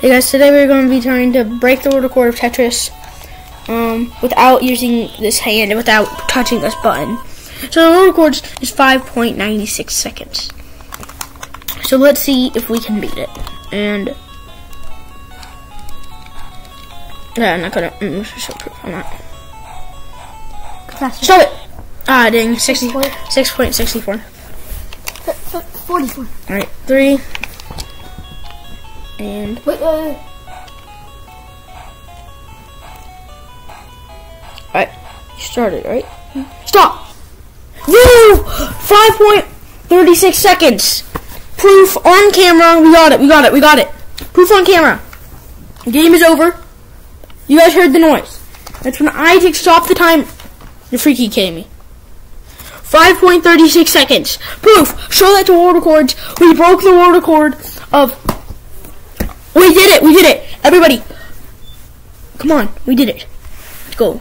Hey guys, today we're going to be trying to break the world record of Tetris um, without using this hand and without touching this button. So the world record is 5.96 seconds. So let's see if we can beat it. And yeah, I'm not gonna. Mm, show proof. I'm not. Faster. Stop it! Ah, dang. 60, 6.64. 44. Alright, three. And Wait, wait, wait. Alright, you started, right? Stop! Woo! 5.36 seconds! Proof on camera. We got it, we got it, we got it. Proof on camera. Game is over. You guys heard the noise. That's when Isaac stopped the time. You're freaky kidding me. 5.36 seconds. Proof. Show that to world records. We broke the world record of. We did it. We did it. Everybody. Come on. We did it. Let's go.